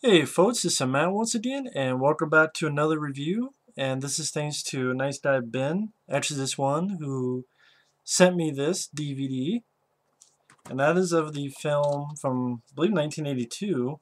Hey folks, this is Matt once again, and welcome back to another review. And this is thanks to a nice guy Ben, actually this one, who sent me this DVD. And that is of the film from, I believe, 1982,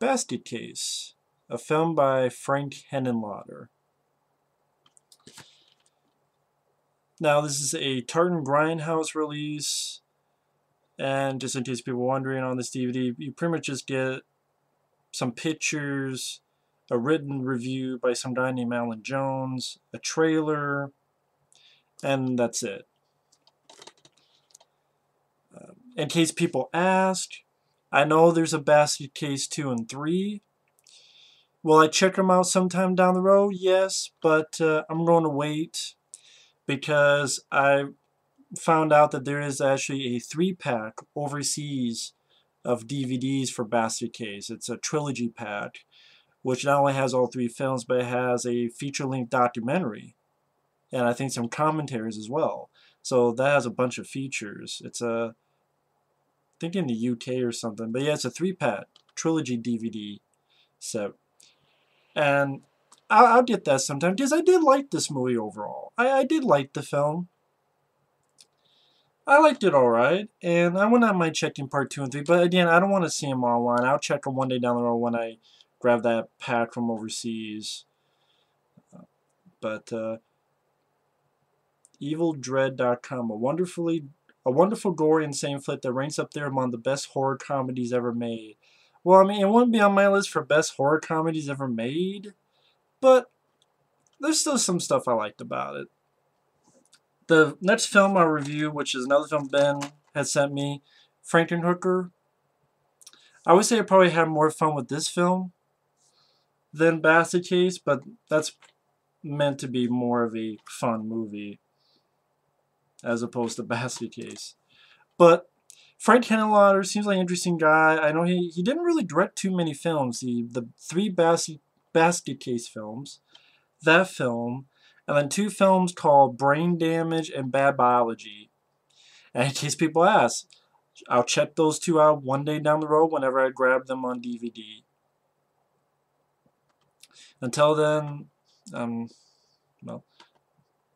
Basket Case, a film by Frank Henenlotter. Now, this is a Tartan Grindhouse release, and just in case people are wondering on this DVD, you pretty much just get some pictures, a written review by some guy named Alan Jones, a trailer, and that's it. Uh, in case people ask, I know there's a basket case 2 and 3. Will I check them out sometime down the road? Yes, but uh, I'm going to wait because I found out that there is actually a three pack overseas of DVDs for Basket Case. It's a trilogy pack, which not only has all three films, but it has a feature-length documentary, and I think some commentaries as well. So that has a bunch of features. It's a, I think in the UK or something, but yeah, it's a three-pack trilogy DVD set, and I'll, I'll get that sometime because I did like this movie overall. I, I did like the film. I liked it alright, and I on my checking part 2 and 3, but again, I don't want to see them online. I'll check them one day down the road when I grab that pack from overseas. But, uh, EvilDread.com, a wonderfully, a wonderful gory insane flick that ranks up there among the best horror comedies ever made. Well, I mean, it wouldn't be on my list for best horror comedies ever made, but there's still some stuff I liked about it. The next film I'll review, which is another film Ben has sent me, Frankenhooker. I would say I probably had more fun with this film than Basket Case, but that's meant to be more of a fun movie as opposed to Basket Case. But Frank Henenlotter seems like an interesting guy. I know he, he didn't really direct too many films. He, the three Basket Case films, that film, and then two films called Brain Damage and Bad Biology. And in case people ask, I'll check those two out one day down the road whenever I grab them on DVD. Until then, um, well,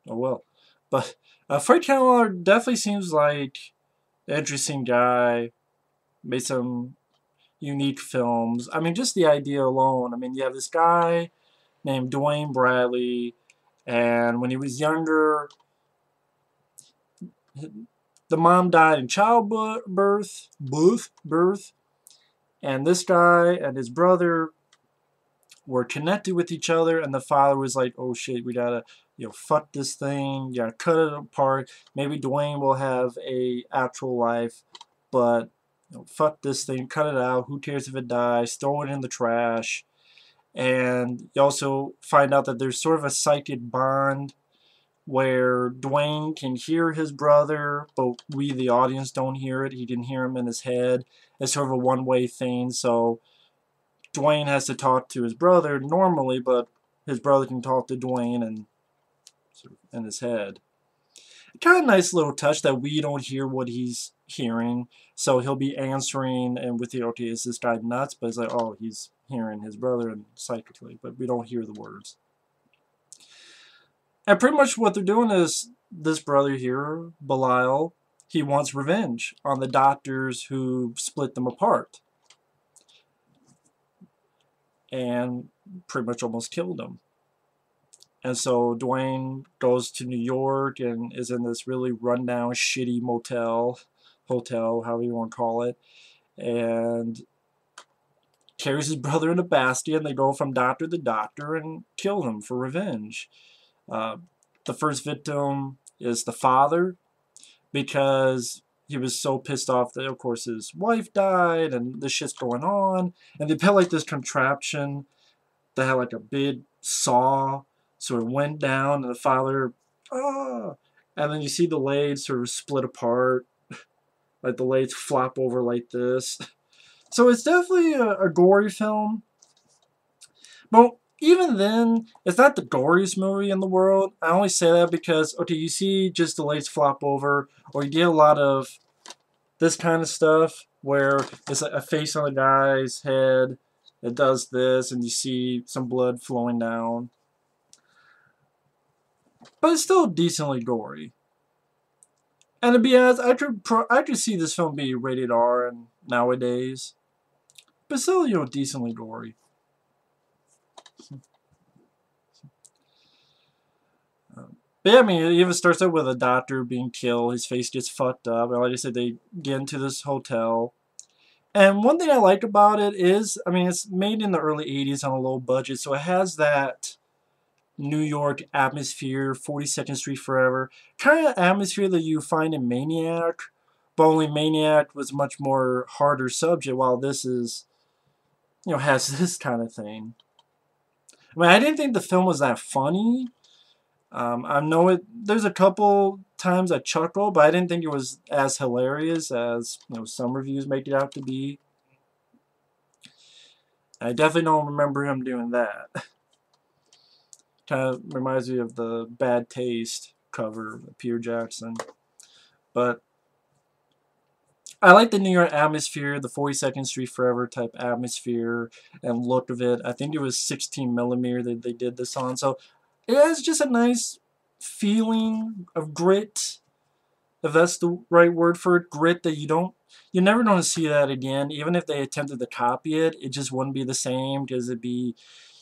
oh well. But uh, Frank Henenlotter definitely seems like an interesting guy. Made some unique films. I mean, just the idea alone. I mean, you have this guy named Duane Bradley and when he was younger, the mom died in childbirth, birth, birth, and this guy and his brother were connected with each other, and the father was like, "Oh shit, we gotta, you know, fuck this thing, you gotta cut it apart. Maybe Duane will have a actual life, but you know, fuck this thing, cut it out. Who cares if it dies? Throw it in the trash." And you also find out that there's sort of a psychic bond where Duane can hear his brother, but we, the audience, don't hear it. He can hear him in his head. It's sort of a one-way thing, so Duane has to talk to his brother normally, but his brother can talk to Duane and in his head. Kind of nice little touch that we don't hear what he's hearing, so he'll be answering, and with the, okay, is this guy nuts? But it's like, oh, he's hearing his brother psychically, but we don't hear the words. And pretty much what they're doing is this brother here, Belial, he wants revenge on the doctors who split them apart. And pretty much almost killed him. And so Duane goes to New York and is in this really rundown, shitty motel, hotel, however you want to call it. And carries his brother in a basket, and they go from doctor to doctor and kill him for revenge. Uh, the first victim is the father because he was so pissed off that, of course, his wife died and this shit's going on. And they built like this contraption that had like a big saw, so it went down, and the father, ah, and then you see the legs sort of split apart, like the legs flop over like this. So it's definitely a, a gory film. But even then, it's not the goriest movie in the world. I only say that because, okay, you see just the legs flop over, or you get a lot of this kind of stuff where it's a face on the guy's head it does this and you see some blood flowing down but it's still decently gory and to be honest I could I could see this film be rated R and nowadays but still you know decently gory But yeah, I mean, it even starts out with a doctor being killed. His face gets fucked up. And like I said, they get into this hotel. And one thing I like about it is, I mean, it's made in the early 80s on a low budget, so it has that New York atmosphere, 42nd Street Forever, kind of atmosphere that you find in Maniac, but only Maniac was much more harder subject, while this is, you know, has this kind of thing. I mean, I didn't think the film was that funny, um, I know it. There's a couple times I chuckle, but I didn't think it was as hilarious as you know some reviews make it out to be. I definitely don't remember him doing that. kind of reminds me of the Bad Taste cover, of Peter Jackson. But I like the New York atmosphere, the 42nd Street Forever type atmosphere and look of it. I think it was 16 millimeter that they did this on. So it has just a nice feeling of grit, if that's the right word for it, grit that you don't, you're never going to see that again. Even if they attempted to copy it, it just wouldn't be the same because it'd be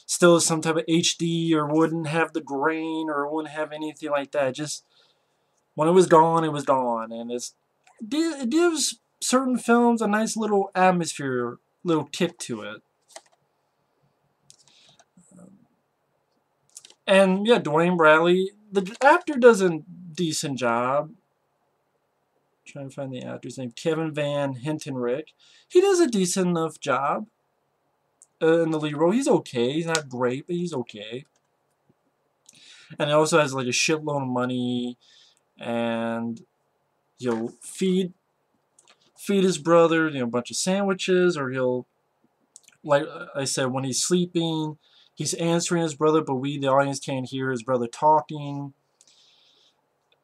still some type of HD or wouldn't have the grain or wouldn't have anything like that. Just when it was gone, it was gone, and it's it gives certain films a nice little atmosphere, little kick to it. And yeah, Duane Bradley, the actor does a decent job. Trying to find the actor's name. Kevin Van Hentenryck. He does a decent enough job uh, in the lead role. He's okay. He's not great, but he's okay. And he also has like a shitload of money, and he'll feed feed his brother, you know, a bunch of sandwiches, or he'll, like I said, when he's sleeping, He's answering his brother, but we, the audience, can't hear his brother talking.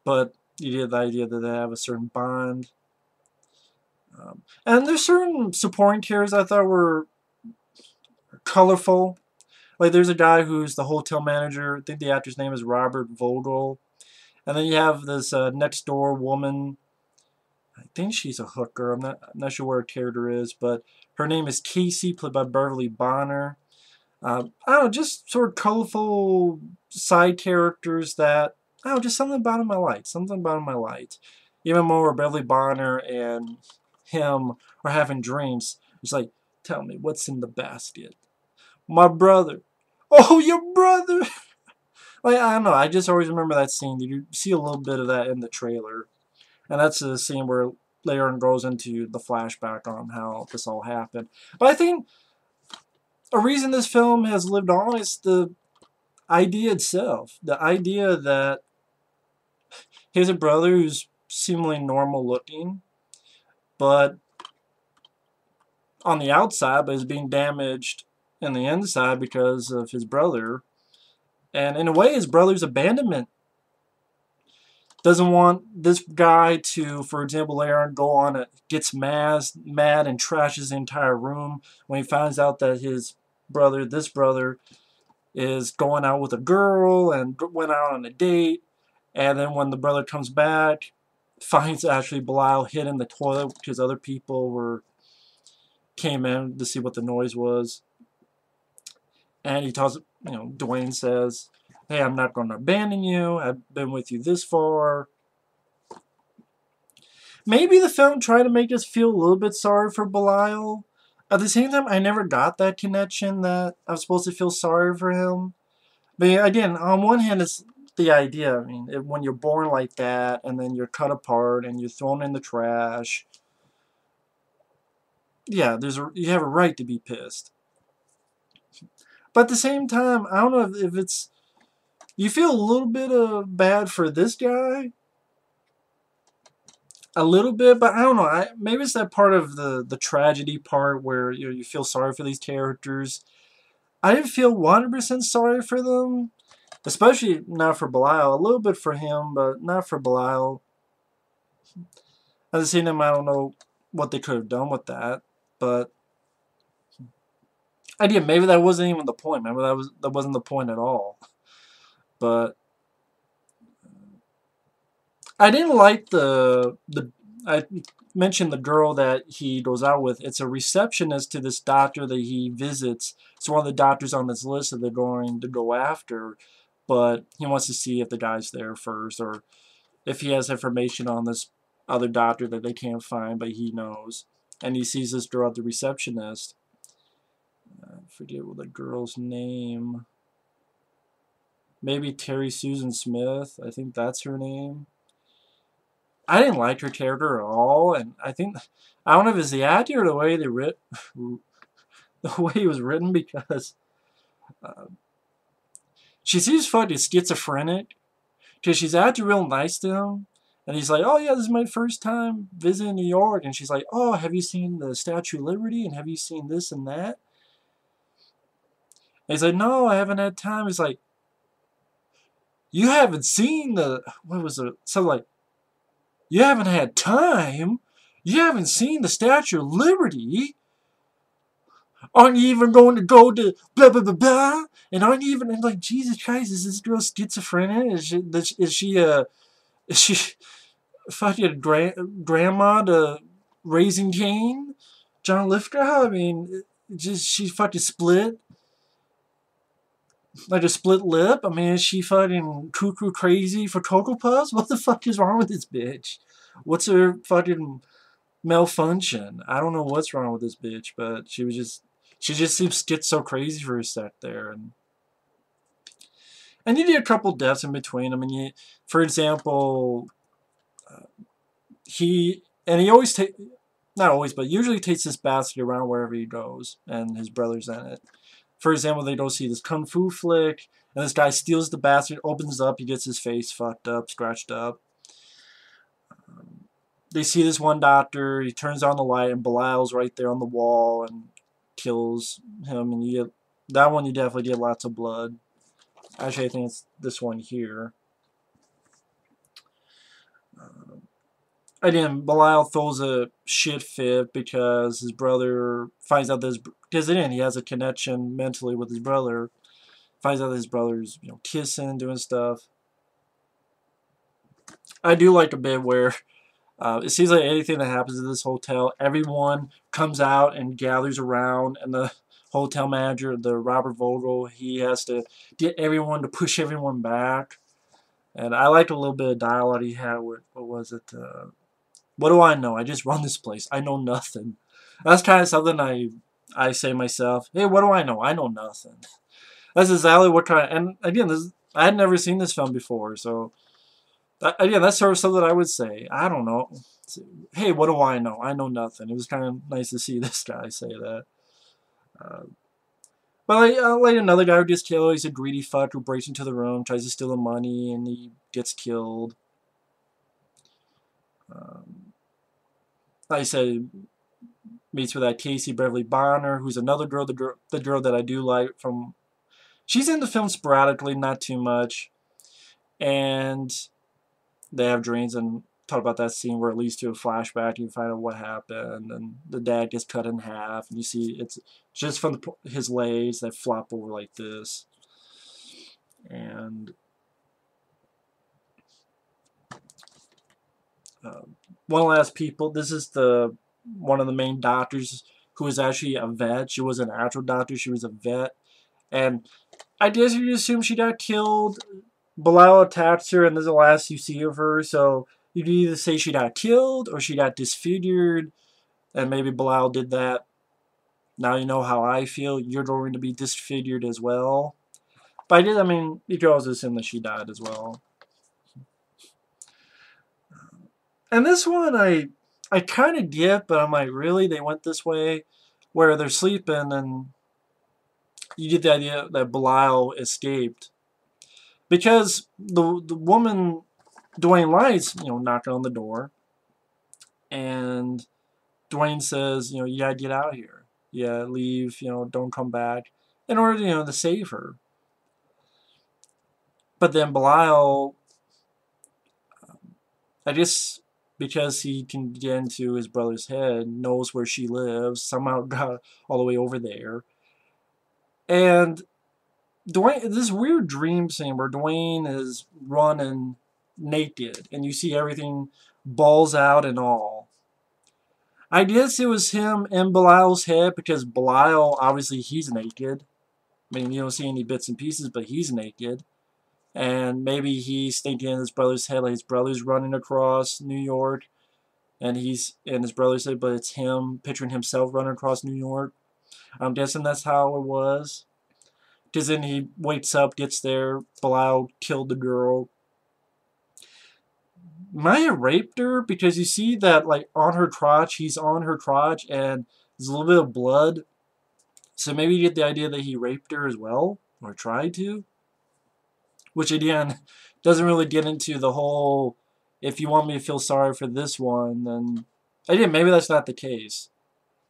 But you get the idea that they have a certain bond. Um, and there's certain supporting characters I thought were colorful. Like there's a guy who's the hotel manager. I think the actor's name is Robert Vogel. And then you have this uh, next door woman. I think she's a hooker. I'm not, I'm not sure where her character is, but her name is Casey, played by Beverly Bonner. Um, I don't know, just sort of colorful side characters that, I don't know, just something about I like. Something about I liked. Even more Beverly Bonner and him are having drinks. It's like, tell me, what's in the basket? My brother. Oh, your brother! like, I don't know, I just always remember that scene. You see a little bit of that in the trailer. And that's the scene where later on goes into the flashback on how this all happened. But I think a reason this film has lived on is the idea itself. The idea that he has a brother who's seemingly normal looking, but on the outside, but is being damaged in the inside because of his brother. And in a way, his brother's abandonment doesn't want this guy to, for example, Aaron go on it, gets mad, mad and trashes the entire room when he finds out that his brother, this brother, is going out with a girl and went out on a date. And then when the brother comes back, finds actually Belial hid in the toilet because other people were came in to see what the noise was. And he tells, you know, Duane says, hey, I'm not going to abandon you. I've been with you this far. Maybe the film tried to make us feel a little bit sorry for Belial at the same time, I never got that connection that I was supposed to feel sorry for him. But again, on one hand, it's the idea. I mean, it, when you're born like that, and then you're cut apart, and you're thrown in the trash. Yeah, there's a, you have a right to be pissed. But at the same time, I don't know if, it's you feel a little bit of bad for this guy a little bit, but I don't know. I, maybe it's that part of the the tragedy part where you know, you feel sorry for these characters. I didn't feel 100% sorry for them, especially not for Belial. A little bit for him, but not for Belial. At the same him, I don't know what they could have done with that, but idea maybe that wasn't even the point. Maybe that was that wasn't the point at all. But I didn't like the the I mentioned the girl that he goes out with. It's a receptionist to this doctor that he visits. It's one of the doctors on this list that they're going to go after, but he wants to see if the guy's there first or if he has information on this other doctor that they can't find, but he knows. And he sees this girl at the receptionist. Forget what the girl's name. Maybe Terri Susan Smith. I think that's her name. I didn't like her character at all, and I think I don't know if it's the actor or the way they writ the way he was written because uh, she seems fucking schizophrenic because she's acting real nice to him, and he's like, "Oh yeah, this is my first time visiting New York," and she's like, "Oh, have you seen the Statue of Liberty? And have you seen this and that?" And he's like, "No, I haven't had time." He's like, "You haven't seen the what was it? So like." You haven't had time. You haven't seen the Statue of Liberty. Aren't you even going to go to blah blah blah blah? And aren't you even like Jesus Christ? Is this girl schizophrenic? Is she is she uh is she fucking gra grandma to raising Cain? John Lithgow? I mean, just she fucking split like a split lip? I mean, is she fucking cuckoo crazy for Cocoa Puffs? What the fuck is wrong with this bitch? What's her fucking malfunction? I don't know what's wrong with this bitch, but she was just, she just seems get so crazy for a sec there. And and you need a couple deaths in between. I mean, you, for example, uh, he, and he always take, not always, but usually takes this basket around wherever he goes, and his brother's in it. For example, they go see this kung fu flick, and this guy steals the basket, opens up, he gets his face fucked up, scratched up. Um, they see this one doctor, he turns on the light, and Belial's right there on the wall and kills him, and you get, that one you definitely get lots of blood. Actually, I think it's this one here. Um, again, Belial throws a shit fit because his brother finds out this because again he has a connection mentally with his brother. Finds out his brother's you know kissing, doing stuff. I do like a bit where uh, it seems like anything that happens in this hotel, everyone comes out and gathers around, and the hotel manager, the Robert Vogel, he has to get everyone to push everyone back. And I liked a little bit of dialogue he had with, what was it? Uh, what do I know? I just run this place. I know nothing. That's kind of something I I say myself. Hey, what do I know? I know nothing. That's exactly what kind. Of, and again, this I had never seen this film before, so that, again, that's sort of something I would say. I don't know. Hey, what do I know? I know nothing. It was kind of nice to see this guy say that. Uh, but like another guy who gets killed, he's a greedy fuck who breaks into the room, tries to steal the money, and he gets killed. Um, like I said, meets with that Casey Beverly Bonner, who's another girl, the girl, the girl that I do like from. She's in the film sporadically, not too much, and they have dreams and talk about that scene where it leads to a flashback. You find out what happened, and the dad gets cut in half, and you see it's just from the, his legs that flop over like this, and. Um, one last people. This is the one of the main doctors who was actually a vet. She was an actual doctor. She was a vet. And I guess you assume she got killed. Belial attacks her and this is the last you see of her. So you can either say she got killed or she got disfigured. And maybe Belial did that. Now you know how I feel. You're going to be disfigured as well. But I did, I mean, you could also assume that she died as well. And this one I I kind of get, but I'm like, really? They went this way? Where they're sleeping and you get the idea that Belial escaped. Because the, the woman, Duane Lights, you know, knocking on the door. And Duane says, you know, you gotta get out of here. Yeah, leave, you know, don't come back. In order, you know, to save her. But then Belial, I just because he can get into his brother's head, knows where she lives, somehow got all the way over there. And Duane, this weird dream scene where Duane is running naked and you see everything balls out and all. I guess it was him in Belial's head because Belial, obviously, he's naked. I mean, you don't see any bits and pieces, but he's naked. And maybe he's thinking in his brother's head, like his brother's running across New York, and he's in his brother's head, but it's him picturing himself running across New York. I'm guessing that's how it was. Because then he wakes up, gets there, Belial killed the girl. Maya raped her because you see that, like, on her crotch, he's on her crotch, and there's a little bit of blood. So maybe you get the idea that he raped her as well, or tried to. Which, again, doesn't really get into the whole, if you want me to feel sorry for this one, then, again, maybe that's not the case.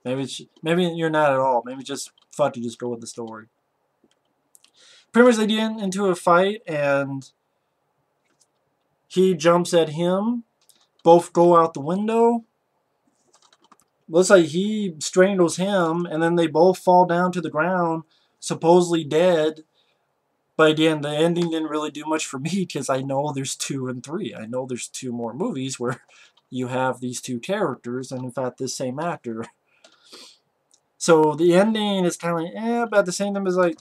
Maybe maybe you're not at all. Maybe just, fuck you, just go with the story pretty much they get into a fight and he jumps at him. Both go out the window. Looks like he strangles him and then they both fall down to the ground, supposedly dead. But again, the ending didn't really do much for me because I know there's two and three. I know there's two more movies where you have these two characters and in fact the same actor. So the ending is kind of like, eh, but at the same time it's like,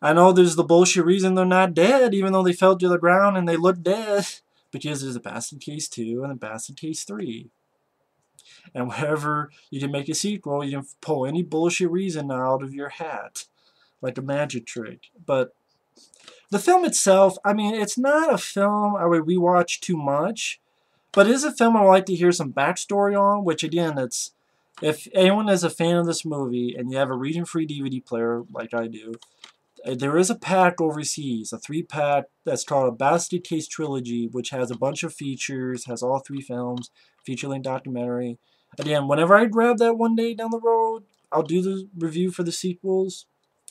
I know there's the bullshit reason they're not dead, even though they fell to the ground and they look dead. Because there's a Basket Case 2 and a Basket Case 3. And whenever you can make a sequel, you can pull any bullshit reason out of your hat. Like a magic trick. But the film itself, I mean, it's not a film I would rewatch too much. But it is a film I would like to hear some backstory on, which again, it's if anyone is a fan of this movie and you have a region-free DVD player like I do, uh, there is a pack overseas, a three pack that's called a Basket Case Trilogy, which has a bunch of features, has all three films, feature length documentary. Again, whenever I grab that one day down the road, I'll do the review for the sequels,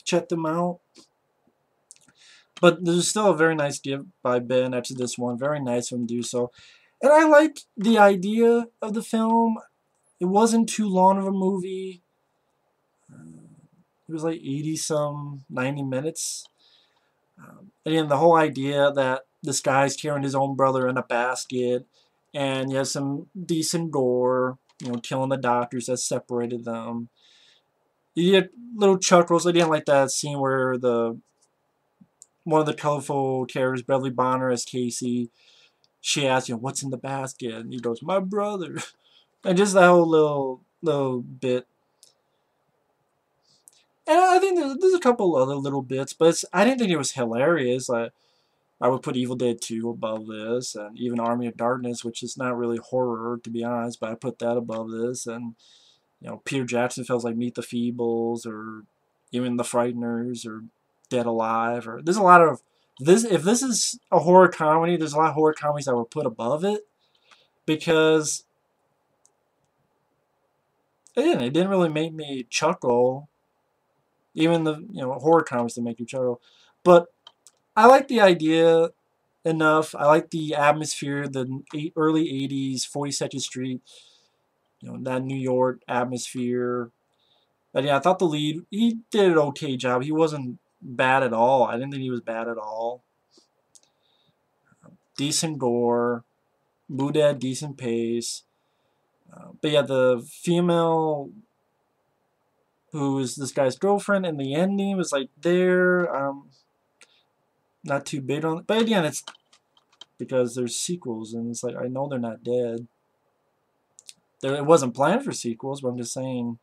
check them out. But there's still a very nice gift by Ben after this one. Very nice of him to do so. And I like the idea of the film. It wasn't too long of a movie. It was like 80 some, 90 minutes. Um, again, the whole idea that this guy's carrying his own brother in a basket, and you have some decent gore, you know, killing the doctors that separated them. You get little chuckles. I didn't like that scene where the one of the colorful characters, Bradley Bonner as Casey, she asks, you know, what's in the basket? And he goes, my brother. And just that whole little little bit and I think there's, there's a couple other little bits, but I didn't think it was hilarious. I, I would put Evil Dead 2 above this, and even Army of Darkness, which is not really horror, to be honest, but I put that above this. And, you know, Peter Jackson feels like Meet the Feebles, or even The Frighteners, or Dead Alive, or there's a lot of this. If this is a horror comedy, there's a lot of horror comedies I would put above it because again, it didn't really make me chuckle even the you know horror comedies that make you chuckle. But I like the idea enough. I like the atmosphere, the early '80s, 42nd Street, you know that New York atmosphere. But yeah, I thought the lead he did an okay job. He wasn't bad at all. I didn't think he was bad at all. Decent gore, at decent pace. Uh, but yeah, the female who is this guy's girlfriend, in the ending was like there. Um, not too big on, but again, it's because there's sequels, and it's like I know they're not dead. There, it wasn't planned for sequels, but I'm just saying.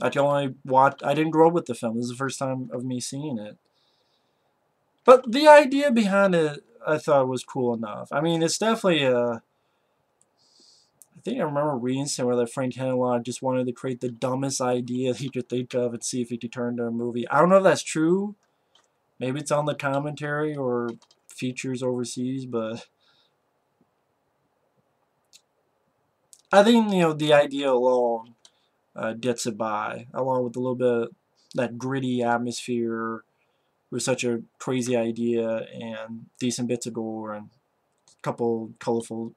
I can only watch. I didn't grow up with the film. This is the first time of me seeing it. But the idea behind it, I thought was cool enough. I mean, it's definitely uh, a think I remember reading somewhere that Frank Henenlotter just wanted to create the dumbest idea he could think of and see if he could turn into a movie. I don't know if that's true. Maybe it's on the commentary or features overseas, but I think you know the idea alone uh, gets it by, along with a little bit of that gritty atmosphere with such a crazy idea and decent bits of gore and a couple colorful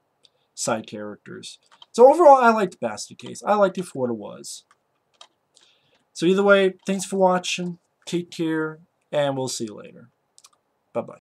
side characters. So overall, I liked Basket Case. I liked it for what it was. So either way, thanks for watching. Take care, and we'll see you later. Bye-bye.